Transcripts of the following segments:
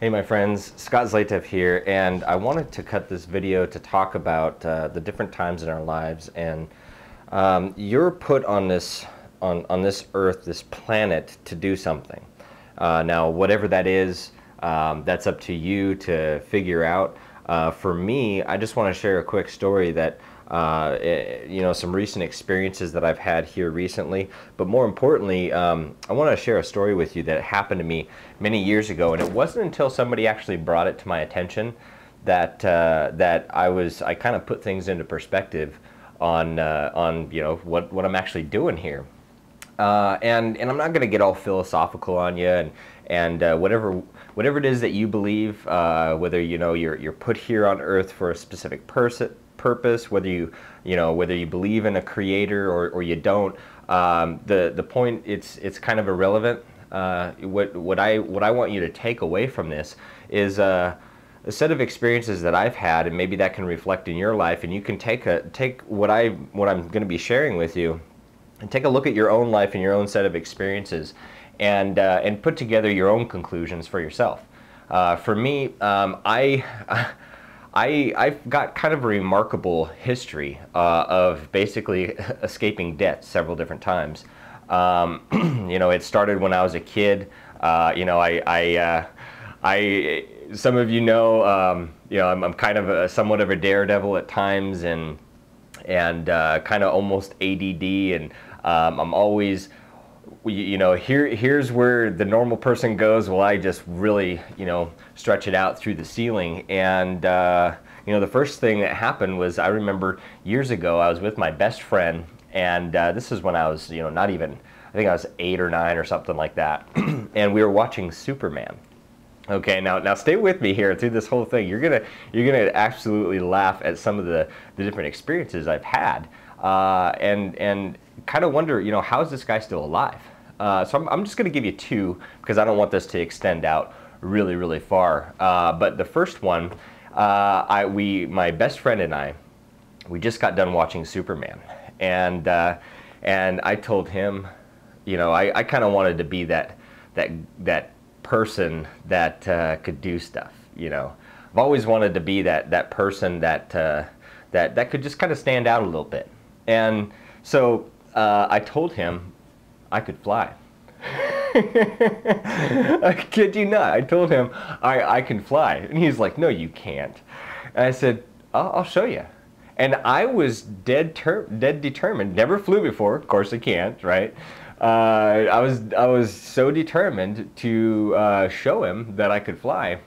Hey my friends, Scott Zlateff here, and I wanted to cut this video to talk about uh, the different times in our lives. And um, you're put on this on on this earth, this planet, to do something. Uh, now, whatever that is, um, that's up to you to figure out. Uh, for me, I just want to share a quick story that uh, eh, you know, some recent experiences that I've had here recently. But more importantly, um, I want to share a story with you that happened to me many years ago, and it wasn't until somebody actually brought it to my attention that uh, that I was I kind of put things into perspective on uh, on you know what what I'm actually doing here. Uh, and and I'm not going to get all philosophical on you and and uh, whatever whatever it is that you believe, uh, whether you know you're you're put here on earth for a specific person purpose, whether you you know whether you believe in a creator or, or you don't. Um, the the point it's it's kind of irrelevant. Uh, what what I what I want you to take away from this is uh, a set of experiences that I've had, and maybe that can reflect in your life, and you can take a take what I what I'm going to be sharing with you, and take a look at your own life and your own set of experiences, and uh, and put together your own conclusions for yourself. Uh, for me, um, I. I, I've got kind of a remarkable history uh, of basically escaping debt several different times. Um, you know, it started when I was a kid. Uh, you know, I, I, uh, I, some of you know, um, you know, I'm, I'm kind of a, somewhat of a daredevil at times, and and uh, kind of almost ADD, and um, I'm always you know, here here's where the normal person goes. Well, I just really, you know, stretch it out through the ceiling. And uh, you know, the first thing that happened was I remember years ago I was with my best friend, and uh, this is when I was, you know, not even I think I was eight or nine or something like that, and we were watching Superman. Okay, now now stay with me here through this whole thing. You're gonna you're gonna absolutely laugh at some of the the different experiences I've had, uh, and and kind of wonder, you know, how is this guy still alive? Uh, so I'm, I'm just going to give you two because I don't want this to extend out really, really far. Uh, but the first one, uh, I, we, my best friend and I, we just got done watching Superman, and uh, and I told him, you know, I, I kind of wanted to be that that that person that uh, could do stuff. You know, I've always wanted to be that that person that uh, that that could just kind of stand out a little bit, and so I told him I could fly. I kid you not. I told him I, I can fly. And he's like, no, you can't. And I said, I'll, I'll show you. And I was dead, dead determined. Never flew before. Of course I can't, right? Uh, I was I was so determined to uh, show him that I could fly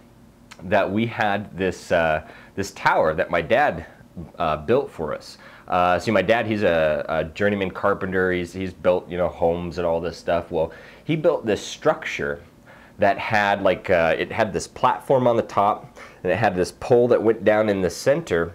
that we had this uh, this tower that my dad uh, built for us. Uh, see, my dad, he's a, a, journeyman carpenter. He's, he's built, you know, homes and all this stuff. Well, he built this structure that had like, uh, it had this platform on the top and it had this pole that went down in the center.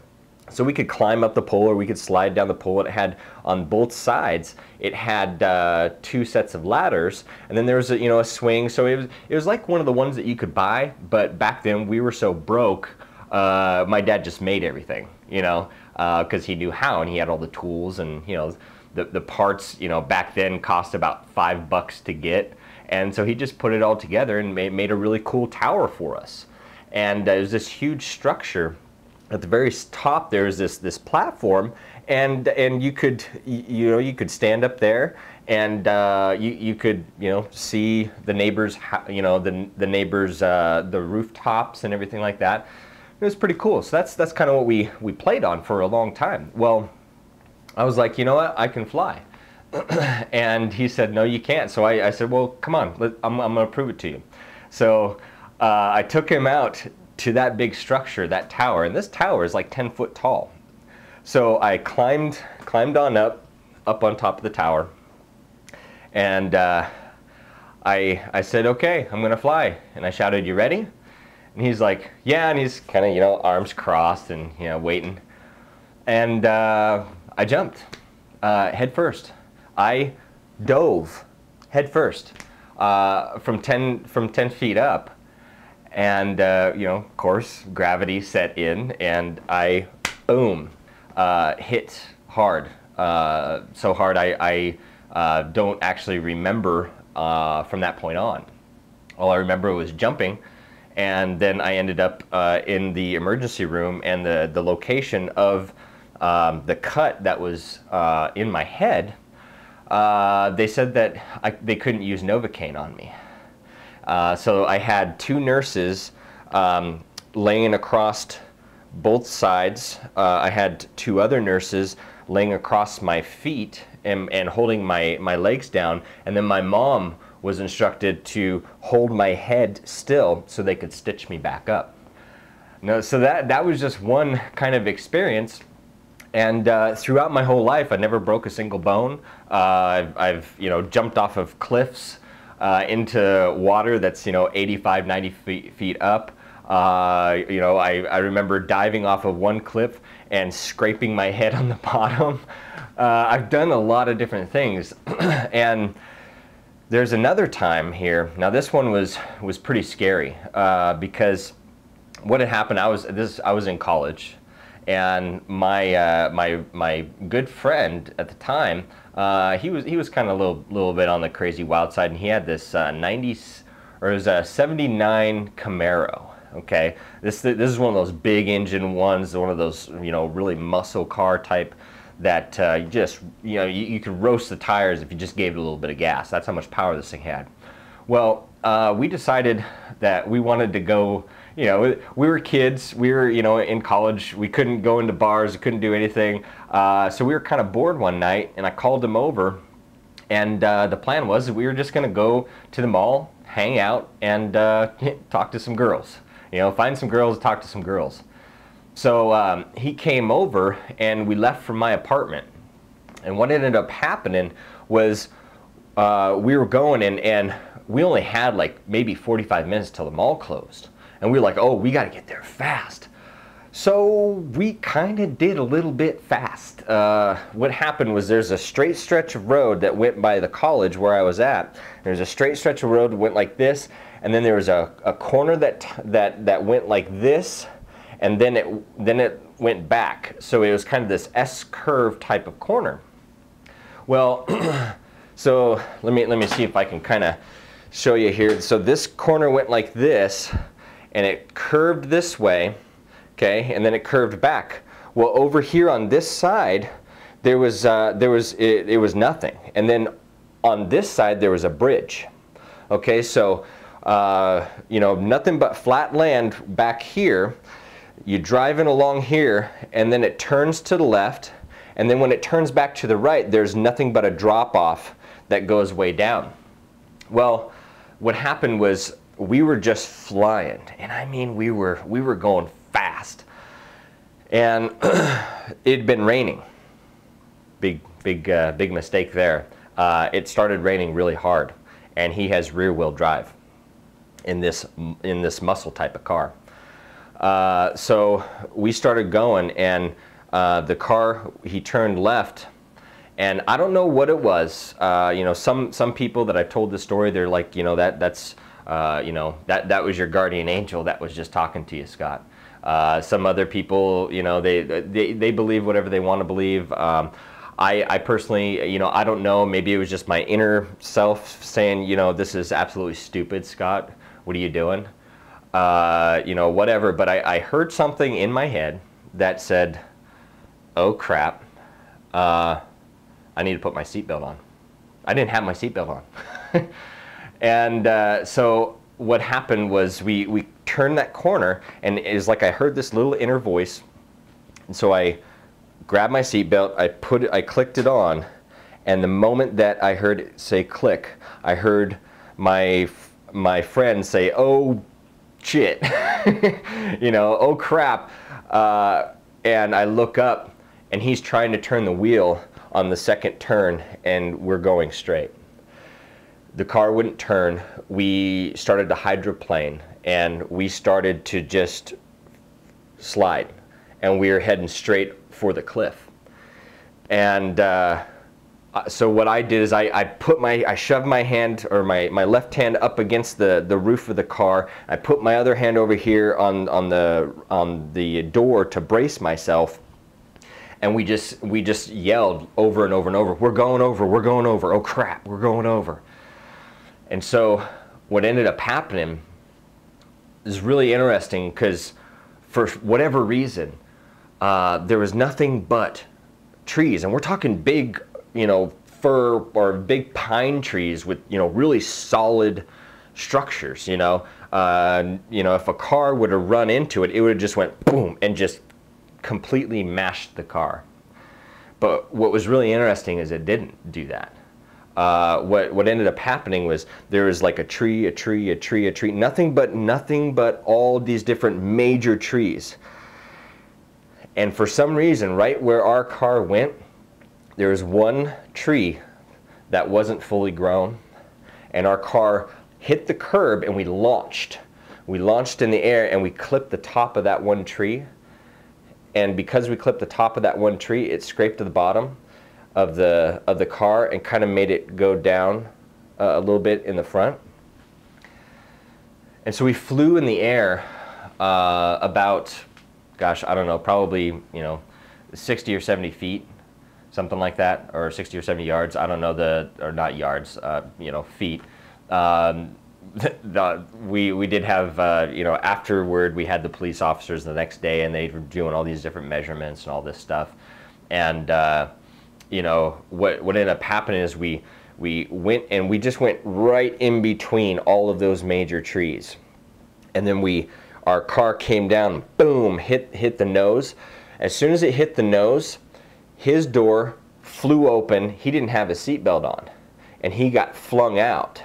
So we could climb up the pole or we could slide down the pole. It had on both sides, it had uh, two sets of ladders and then there was a, you know, a swing. So it was, it was like one of the ones that you could buy, but back then we were so broke, uh, my dad just made everything, you know because uh, he knew how and he had all the tools and you know the, the parts you know back then cost about five bucks to get. And so he just put it all together and made, made a really cool tower for us. And uh, was this huge structure. At the very top there's this this platform and and you could you know you could stand up there and uh, you you could you know see the neighbors you know the the neighbors uh, the rooftops and everything like that it was pretty cool. So that's that's kind of what we we played on for a long time. Well, I was like, you know what, I can fly. and he said, no, you can't. So I, I said, well, come on, let, I'm, I'm going to prove it to you. So uh, I took him out to that big structure, that tower, and this tower is like 10 foot tall. So I climbed, climbed on up, up on top of the tower, and uh, I, I said, okay, I'm going to fly. And I shouted, you ready? And he's like, yeah, and he's kind of, you know, arms crossed and, you know, waiting. And uh, I jumped uh, head first. I dove head first uh, from 10, from 10 feet up. And, uh, you know, of course, gravity set in and I, boom, uh, hit hard. Uh, so hard I, I don't actually remember from that point on. All I remember was jumping and then I ended up uh, in the emergency room, and the the location of um, the cut that was uh, in my head. Uh, they said that I, they couldn't use Novocaine on me. Uh, so I had two nurses um, laying across both sides. Uh, I had two other nurses laying across my feet and, and holding my, my legs down. And then my mom was instructed to hold my head still so they could stitch me back up. No, so that, that was just one kind of experience. And uh, throughout my whole life, I never broke a single bone. Uh, I've, I've, you know, jumped off of cliffs uh, into water that's, you know, 85, 90 feet, feet up. Uh, you know, I, I remember diving off of one cliff and scraping my head on the bottom. Uh, I've done a lot of different things. and there's another time here. Now this one was was pretty scary uh, because what had happened. I was this I was in college, and my uh, my my good friend at the time. Uh, he was he was kind of a little little bit on the crazy wild side, and he had this 90s uh, or it was a 79 Camaro Okay, this this is one of those big engine ones, one of those you know really muscle car type that uh, you just you know you, you, could roast the tires if you just gave it a little bit of gas. That's how much power this thing had. Well, uh, we decided that we wanted to go. You know, we were kids. We were you know in college. We couldn't go into bars. We couldn't do anything. Uh, so we were kind of bored one night, and I called him over. And uh, the plan was that we were just going to go to the mall, hang out, and uh, talk to some girls. You know, find some girls, talk to some girls. So um, he came over and we left from my apartment. And what ended up happening was uh, we were going and, and we only had like maybe 45 minutes till the mall closed. And we were like, oh, we got to get there fast. So we kind of did a little bit fast. Uh, what happened was there's a straight stretch of road that went by the college where I was at. There's a straight stretch of road that went like this, and then there was a, a corner that that that went like this, and then it then it went back. So it was kind of this S curve type of corner. Well, so let me let me see if I can kind of show you here. So this corner went like this, and it curved this way, okay, and then it curved back. Well, over here on this side, there was uh, there was it, it was nothing, and then on this side there was a bridge. Okay, so uh, you know, nothing but flat land back here. You drive in along here, and then it turns to the left, and then when it turns back to the right, there's nothing but a drop off that goes way down. Well, what happened was we were just flying, and I mean we were we were going fast, and it'd been raining. Big big uh, big mistake there. Uh, it started raining really hard, and he has rear wheel drive in this in this muscle type of car. Uh, so we started going, and uh, the car he turned left, and I don't know what it was. Uh, you know, some some people that I've told this story, they're like, you know, that that's uh, you know that that was your guardian angel that was just talking to you, Scott. Uh, some other people, you know, they they they believe whatever they want to believe. Um, I, I personally, you know, I don't know. Maybe it was just my inner self saying, you know, this is absolutely stupid, Scott what are you doing? Uh, you know, whatever. But I, I, heard something in my head that said, oh crap, uh, I need to put my seatbelt on. I didn't have my seatbelt on. and uh, so what happened was we, we turned that corner and it was like I heard this little inner voice. And so I grabbed my seatbelt, I put it, I clicked it on, and the moment that I heard it say click, I heard my my friends say, oh shit, you know, oh crap. Uh, and I look up and he's trying to turn the wheel on the second turn and we're going straight. The car wouldn't turn. We started to hydroplane and we started to just slide and we were heading straight for the cliff. And uh, so what I did is I, I put my, I shoved my hand or my, my left hand up against the, the roof of the car. I put my other hand over here on, on, the, on the door to brace myself. And we just, we just yelled over and over and over, we're going over, we're going over, oh crap, we're going over. And so what ended up happening is really interesting because for whatever reason, uh, there was nothing but trees, and we're talking big, you know, fir or big pine trees with you know really solid structures. You know, uh, you know, if a car would have run into it, it would have just went boom and just completely mashed the car. But what was really interesting is it didn't do that. Uh, what what ended up happening was there was like a tree, a tree, a tree, a tree, nothing but nothing but all these different major trees. And for some reason, right where our car went, there was one tree that wasn't fully grown, and our car hit the curb and we launched. We launched in the air and we clipped the top of that one tree. And because we clipped the top of that one tree, it scraped to the bottom of the of the car and kind of made it go down uh, a little bit in the front. And so we flew in the air uh, about, gosh, I don't know, probably you know, 60 or 70 feet, something like that, or 60 or 70 yards. I don't know the or not yards, uh, you know, feet. Um, the, we we did have uh, you know afterward we had the police officers the next day and they were doing all these different measurements and all this stuff, and uh, you know, what, what ended up happening is we, we went and we just went right in between all of those major trees. And then we, our car came down, boom, hit, hit the nose. As soon as it hit the nose, his door flew open. He didn't have his seatbelt on and he got flung out.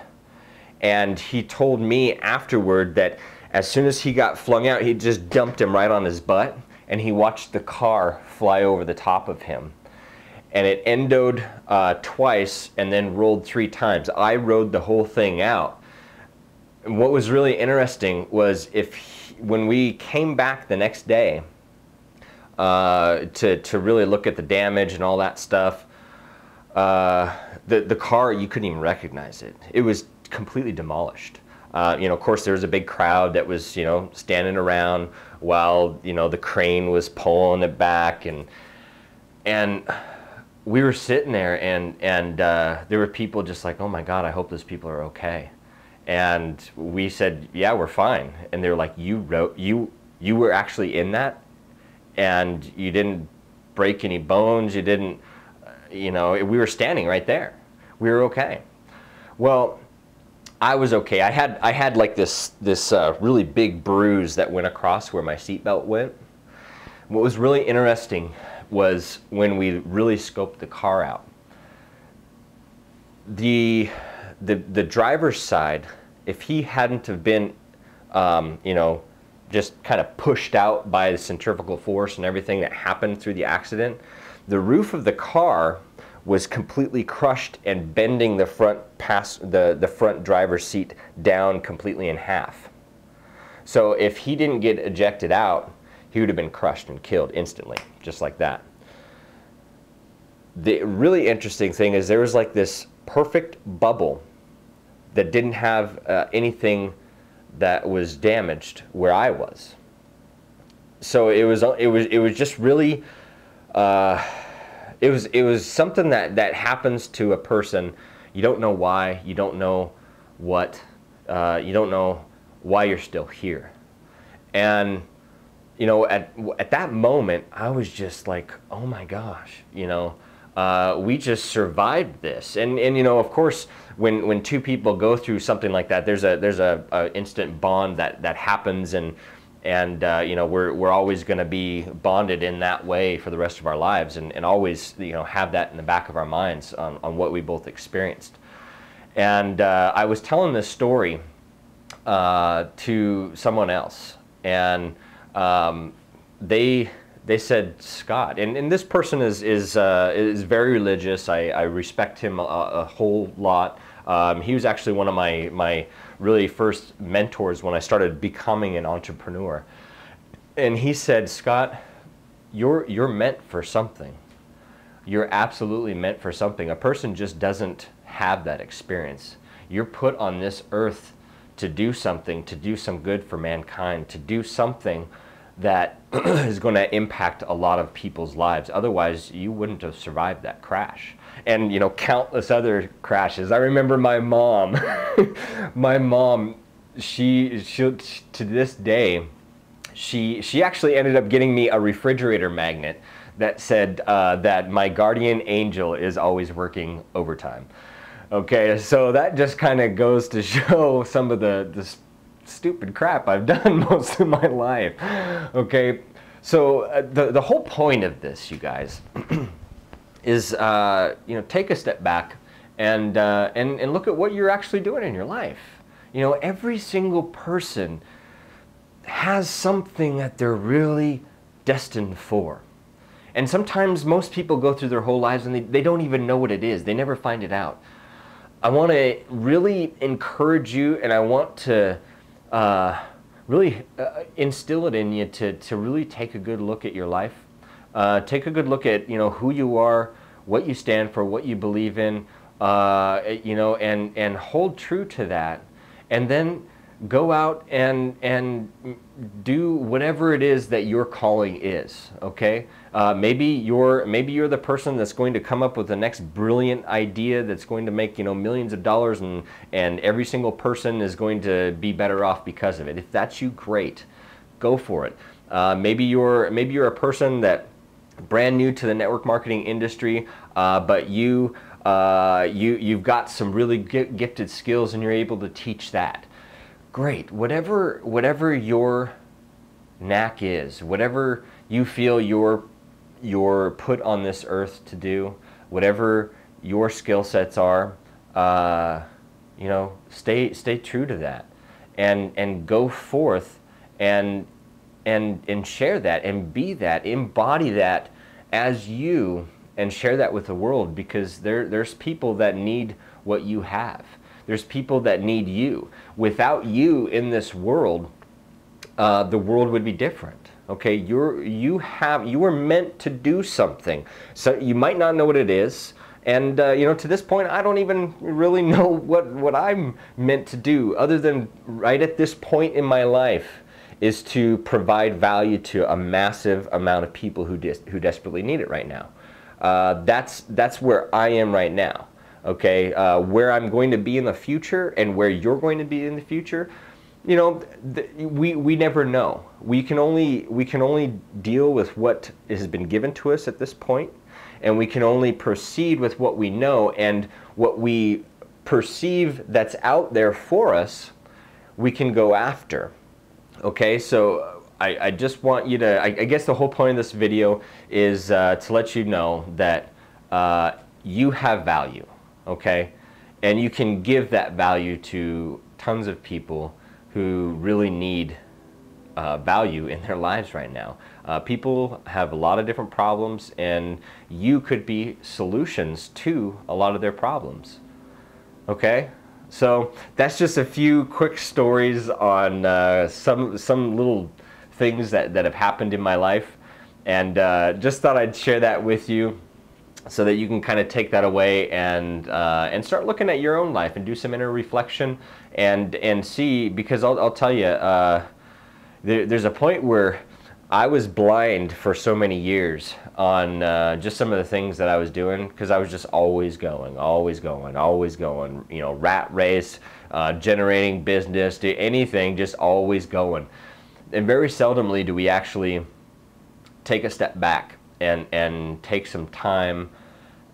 And he told me afterward that as soon as he got flung out, he just dumped him right on his butt and he watched the car fly over the top of him and it endoed uh, twice and then rolled three times. I rode the whole thing out. And what was really interesting was if he, when we came back the next day uh, to, to really look at the damage and all that stuff, uh, the, the car, you couldn't even recognize it. It was completely demolished. Uh, you know, of course, there was a big crowd that was, you know, standing around while, you know, the crane was pulling it back and, and we were sitting there and and uh, there were people just like, oh my God, I hope those people are okay. And we said, yeah, we're fine. And they were like, you wrote you you were actually in that, and you didn't break any bones. You didn't, you know, we were standing right there. We were okay. Well, I was okay. I had I had like this this uh, really big bruise that went across where my seatbelt went. What was really interesting was when we really scoped the car out. The, the, the driver's side, if he hadn't have been, um, you know, just kind of pushed out by the centrifugal force and everything that happened through the accident, the roof of the car was completely crushed and bending the front pass the, the front driver's seat down completely in half. So if he didn't get ejected out, he would have been crushed and killed instantly, just like that. The really interesting thing is there was like this perfect bubble that didn't have uh, anything that was damaged where I was. So it was it was it was just really uh, it was it was something that that happens to a person. You don't know why. You don't know what. Uh, you don't know why you're still here. And you know, at at that moment, I was just like, oh my gosh, you know, uh, we just survived this. And and you know, of course, when when two people go through something like that, there's a there's a, a instant bond that that happens, and and uh, you know, we're we're always going to be bonded in that way for the rest of our lives, and and always you know have that in the back of our minds on on what we both experienced. And uh, I was telling this story uh, to someone else, and um, they they said Scott, and, and this person is is uh, is very religious. I, I respect him a, a whole lot. Um, he was actually one of my my really first mentors when I started becoming an entrepreneur. And he said, Scott, you're you're meant for something. You're absolutely meant for something. A person just doesn't have that experience. You're put on this earth to do something, to do some good for mankind, to do something that is going to impact a lot of people's lives. Otherwise, you wouldn't have survived that crash. And, you know, countless other crashes. I remember my mom, my mom, she, she to this day, she she actually ended up getting me a refrigerator magnet that said uh, that my guardian angel is always working overtime. Okay, so that just kind of goes to show some of the, the stupid crap I've done most of my life. Okay, so uh, the, the whole point of this, you guys, is uh, you know take a step back and, uh, and, and look at what you're actually doing in your life. You know, every single person has something that they're really destined for. And sometimes most people go through their whole lives and they, they don't even know what it is. They never find it out. I want to really encourage you and I want to uh, really uh, instill it in you to, to really take a good look at your life. Uh, take a good look at, you know, who you are, what you stand for, what you believe in, uh, you know, and, and hold true to that. And then go out and and do whatever it is that your calling is okay? Uh, maybe you're maybe you're the person that's going to come up with the next brilliant idea that's going to make you know millions of dollars and and every single person is going to be better off because of it. If that's you great. Go for it. Uh, maybe you're maybe you're a person that brand new to the network marketing industry uh, but you uh, you you've got some really gifted skills and you're able to teach that great. Whatever, whatever your knack is, whatever you feel you're, you're put on this earth to do, whatever your skill sets are, uh, you know, stay, stay true to that and, and go forth and, and, and share that and be that, embody that as you and share that with the world because there, there's people that need what you have. There's people that need you. Without you in this world, uh, the world would be different. Okay, you're you have you were meant to do something. So you might not know what it is. And uh, you know, to this point, I don't even really know what what I'm meant to do, other than right at this point in my life, is to provide value to a massive amount of people who who desperately need it right now. Uh, that's that's where I am right now okay, uh, where I'm going to be in the future and where you're going to be in the future, you know, we, we never know. We can only we can only deal with what has been given to us at this point, and we can only proceed with what we know and what we perceive that's out there for us. We can go after. Okay, so I, I just want you to. I, I, guess the whole point of this video is uh, to let you know that uh, you have value okay? And you can give that value to tons of people who really need uh, value in their lives right now. Uh, people have a lot of different problems, and you could be solutions to a lot of their problems. Okay? So that's just a few quick stories on uh, some, some little things that, that have happened in my life. And uh, just thought I'd share that with you so that you can kind of take that away and uh, and start looking at your own life and do some inner reflection and and see because I'll, I'll tell you uh, there, there's a point where I was blind for so many years on uh, just some of the things that I was doing because I was just always going, always going, always going. You know, rat race, uh, generating business, do anything, just always going. And very seldomly do we actually take a step back and, and take some time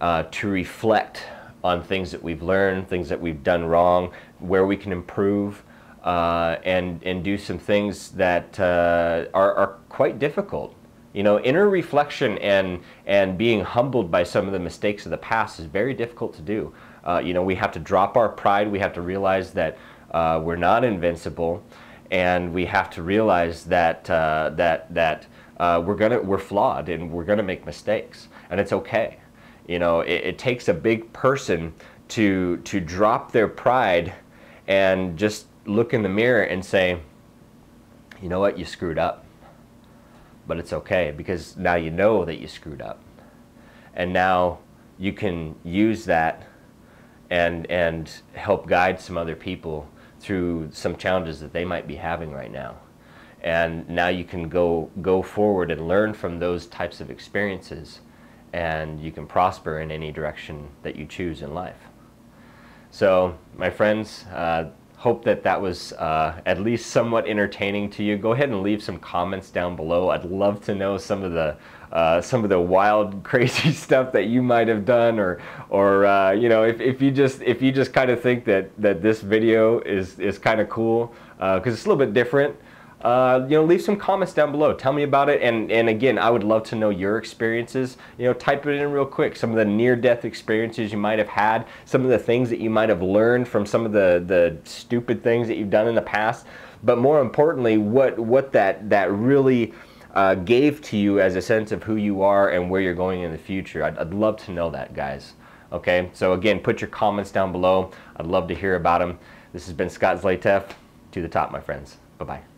uh, to reflect on things that we've learned, things that we've done wrong, where we can improve, uh, and, and do some things that uh, are, are quite difficult. You know, inner reflection and, and being humbled by some of the mistakes of the past is very difficult to do. Uh, you know, we have to drop our pride, we have to realize that uh, we're not invincible, and we have to realize that, uh, that, that uh, we're gonna we're flawed and we're gonna make mistakes, and it's okay. You know, it, it takes a big person to to drop their pride and just look in the mirror and say, you know what, you screwed up. But it's okay because now you know that you screwed up. And now you can use that and and help guide some other people through some challenges that they might be having right now and now you can go go forward and learn from those types of experiences and you can prosper in any direction that you choose in life so my friends uh, hope that that was uh, at least somewhat entertaining to you. Go ahead and leave some comments down below. I'd love to know some of the uh, some of the wild, crazy stuff that you might have done, or or uh, you know, if, if you just if you just kind of think that that this video is is kind of cool because uh, it's a little bit different uh, you know, leave some comments down below. Tell me about it. And, and again, I would love to know your experiences. You know, type it in real quick. Some of the near-death experiences you might have had, some of the things that you might have learned from some of the, the stupid things that you've done in the past. But more importantly, what, what that, that really uh, gave to you as a sense of who you are and where you're going in the future. I'd, I'd love to know that, guys. Okay, so again, put your comments down below. I'd love to hear about them. This has been Scott Zlateff. To the top, my friends. Bye-bye.